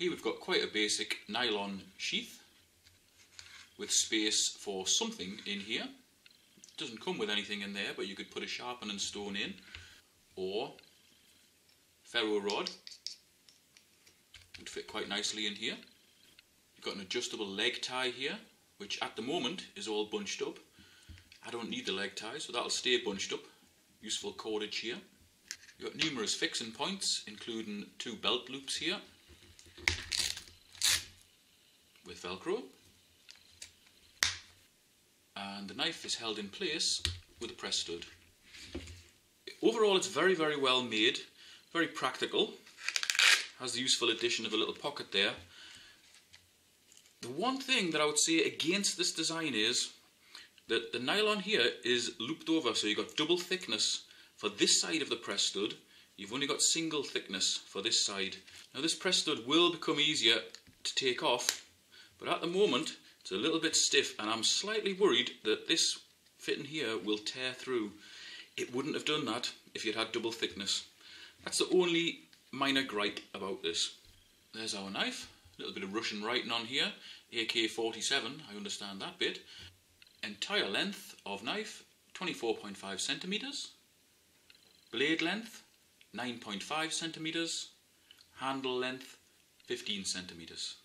Here we've got quite a basic nylon sheath with space for something in here. It doesn't come with anything in there, but you could put a sharpening stone in or ferro rod would fit quite nicely in here. You've got an adjustable leg tie here, which at the moment is all bunched up. I don't need the leg tie, so that'll stay bunched up. Useful cordage here. You've got numerous fixing points, including two belt loops here Velcro. And the knife is held in place with a press stud. Overall, it's very, very well made, very practical. Has the useful addition of a little pocket there. The one thing that I would say against this design is that the nylon here is looped over, so you've got double thickness for this side of the press stud. You've only got single thickness for this side. Now this press stud will become easier to take off, but at the moment it's a little bit stiff and I'm slightly worried that this fitting here will tear through. It wouldn't have done that if you'd had double thickness. That's the only minor gripe about this. There's our knife. A little bit of Russian writing on here. AK-47, I understand that bit. Entire length of knife, 24.5 centimetres. Blade length, 9.5 centimetres. Handle length, 15 centimetres.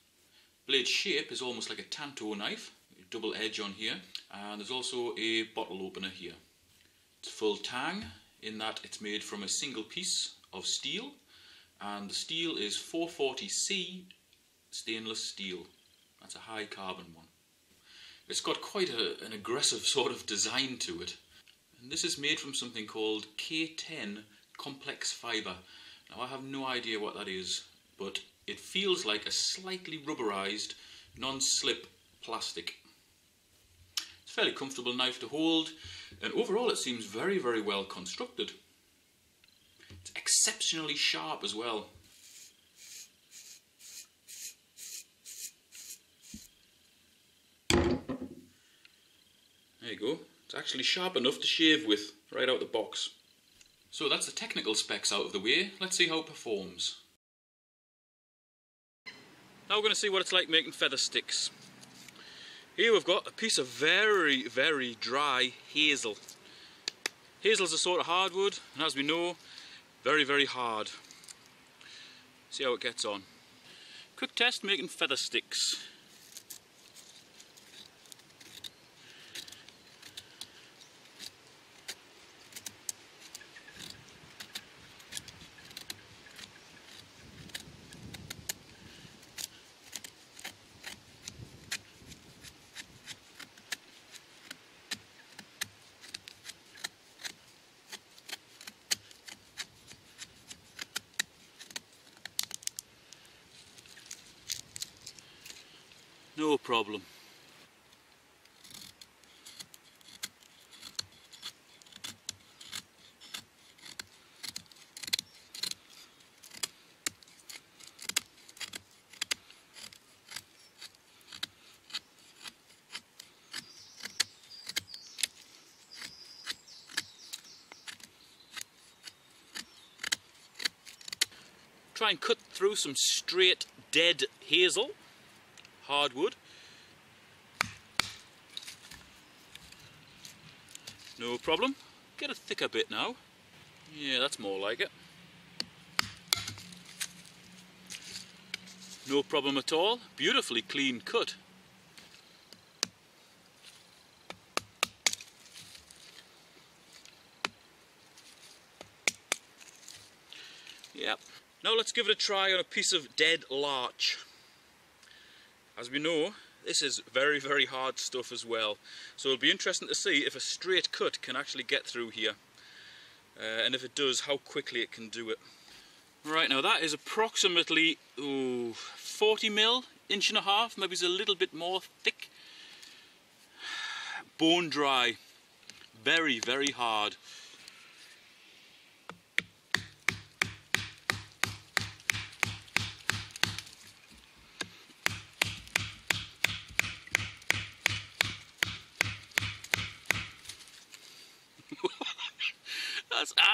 Blade shape is almost like a tanto knife, double edge on here. And there's also a bottle opener here. It's full tang in that it's made from a single piece of steel and the steel is 440C stainless steel. That's a high carbon one. It's got quite a, an aggressive sort of design to it. And this is made from something called K10 complex fibre. Now I have no idea what that is, but it feels like a slightly rubberized, non-slip plastic It's a fairly comfortable knife to hold and overall it seems very very well constructed. It's exceptionally sharp as well. There you go. It's actually sharp enough to shave with right out the box. So that's the technical specs out of the way. Let's see how it performs. Now we're going to see what it's like making feather sticks. Here we've got a piece of very, very dry hazel. Hazel's a sort of hardwood, and as we know, very, very hard. See how it gets on. Quick test making feather sticks. No problem. Try and cut through some straight dead hazel hardwood. No problem. Get a thicker bit now. Yeah, that's more like it. No problem at all. Beautifully clean cut. Yep. Now let's give it a try on a piece of dead larch. As we know, this is very, very hard stuff as well. So it'll be interesting to see if a straight cut can actually get through here. Uh, and if it does, how quickly it can do it. Right, now that is approximately ooh, 40 mil, inch and a half, maybe it's a little bit more thick. Bone dry, very, very hard.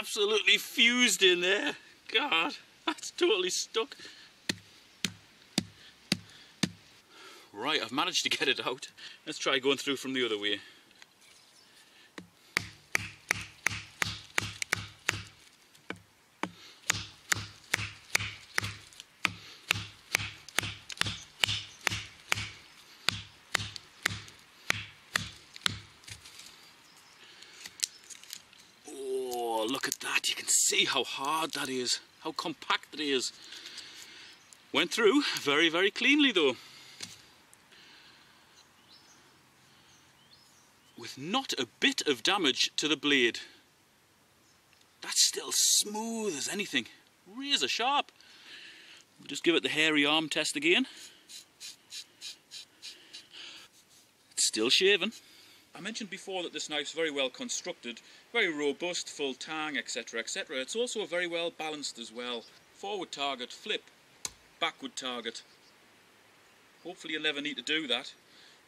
absolutely fused in there. God, that's totally stuck. Right, I've managed to get it out. Let's try going through from the other way. Oh, look at that. You can see how hard that is, how compact it is. Went through very, very cleanly though. With not a bit of damage to the blade. That's still smooth as anything. Razor sharp. We'll just give it the hairy arm test again. It's still shaven. I mentioned before that this knife's very well constructed, very robust, full tang, etc, etc. It's also very well balanced as well. Forward target, flip, backward target. Hopefully you'll never need to do that,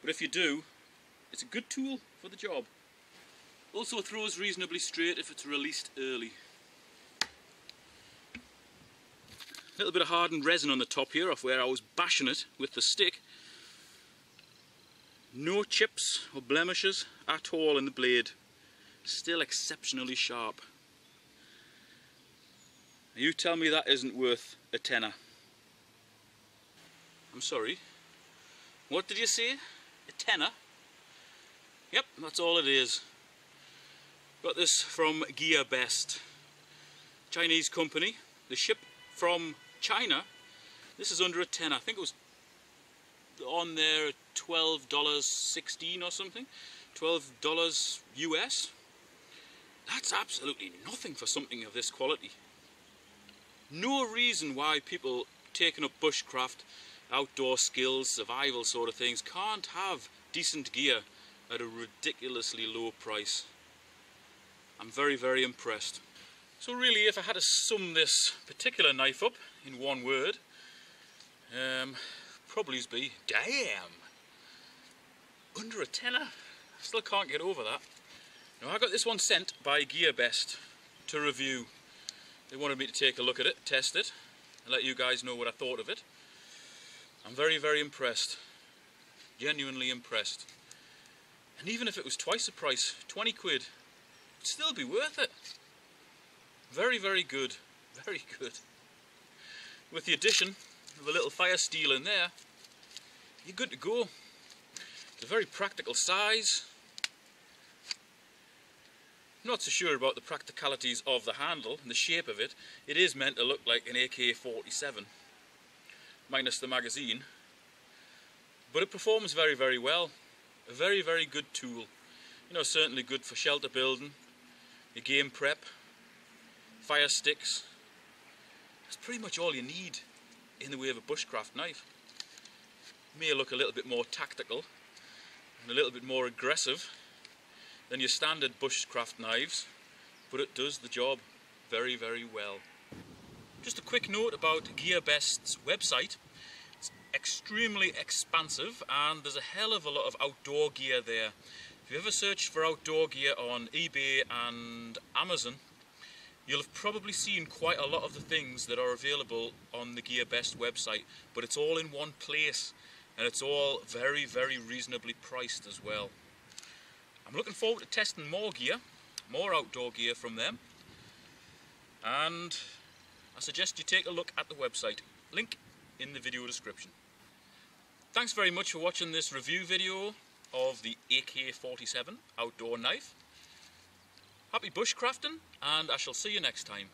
but if you do, it's a good tool for the job. Also throws reasonably straight if it's released early. A little bit of hardened resin on the top here off where I was bashing it with the stick. No chips or blemishes at all in the blade. Still exceptionally sharp. You tell me that isn't worth a tenner. I'm sorry. What did you say? A tenner? Yep, that's all it is. Got this from Gear Best. Chinese company. The ship from China. This is under a tenner. I think it was on there $12.16 or something. $12 US. That's absolutely nothing for something of this quality. No reason why people taking up bushcraft, outdoor skills, survival sort of things can't have decent gear at a ridiculously low price. I'm very, very impressed. So really, if I had to sum this particular knife up in one word, um, probably be, damn, under a tenner. Still can't get over that. Now I got this one sent by GearBest to review. They wanted me to take a look at it, test it, and let you guys know what I thought of it. I'm very, very impressed. Genuinely impressed. And even if it was twice the price, 20 quid, it'd still be worth it. Very, very good. Very good. With the addition of a little fire steel in there, you're good to go. It's a very practical size. Not so sure about the practicalities of the handle and the shape of it. It is meant to look like an AK-47, minus the magazine. But it performs very, very well. A very, very good tool. You know, certainly good for shelter building, your game prep, fire sticks. That's pretty much all you need in the way of a bushcraft knife. May look a little bit more tactical and a little bit more aggressive than your standard bushcraft knives, but it does the job very, very well. Just a quick note about GearBest's website. It's extremely expansive and there's a hell of a lot of outdoor gear there. If you ever search for outdoor gear on eBay and Amazon, You'll have probably seen quite a lot of the things that are available on the GearBest website, but it's all in one place and it's all very, very reasonably priced as well. I'm looking forward to testing more gear, more outdoor gear from them, and I suggest you take a look at the website. Link in the video description. Thanks very much for watching this review video of the AK-47 outdoor knife. Happy bushcrafting, and I shall see you next time.